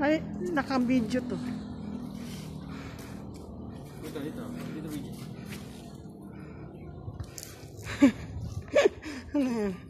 Ay, naka-video to. Dito, dito. Dito video. Ano yan?